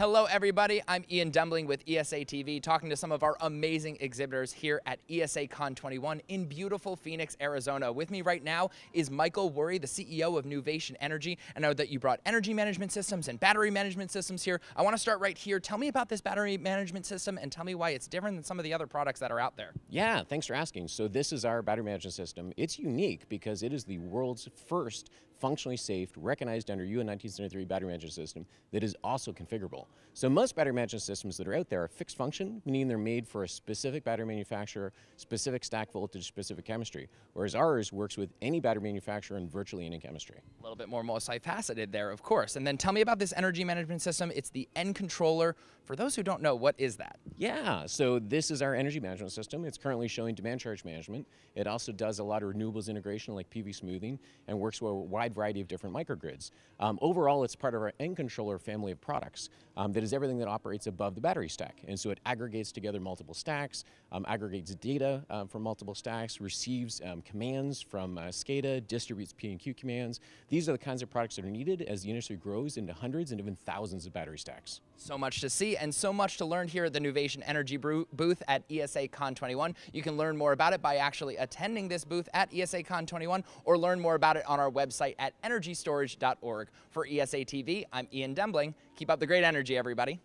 Hello, everybody. I'm Ian Dumbling with ESA TV, talking to some of our amazing exhibitors here at ESA Con 21 in beautiful Phoenix, Arizona. With me right now is Michael Worry, the CEO of Nuvation Energy. I know that you brought energy management systems and battery management systems here. I want to start right here. Tell me about this battery management system and tell me why it's different than some of the other products that are out there. Yeah, thanks for asking. So this is our battery management system. It's unique because it is the world's first functionally safe, recognized under UL 1973 battery management system that is also configurable. So most battery management systems that are out there are fixed function, meaning they're made for a specific battery manufacturer, specific stack voltage, specific chemistry, whereas ours works with any battery manufacturer and virtually any chemistry. A little bit more multifaceted there, of course. And then tell me about this energy management system. It's the nController. For those who don't know, what is that? Yeah, so this is our energy management system. It's currently showing demand charge management. It also does a lot of renewables integration like PV smoothing and works with a wide variety of different microgrids. Um, overall, it's part of our nController family of products um, that is everything that operates above the battery stack. And so it aggregates together multiple stacks, um, aggregates data um, from multiple stacks, receives um, commands from uh, SCADA, distributes P and Q commands. These are the kinds of products that are needed as the industry grows into hundreds and even thousands of battery stacks. So much to see and so much to learn here at the Nuvation Energy booth at ESA Con 21. You can learn more about it by actually attending this booth at ESA Con 21 or learn more about it on our website at energystorage.org. For ESA TV, I'm Ian Dembling. Keep up the great everybody.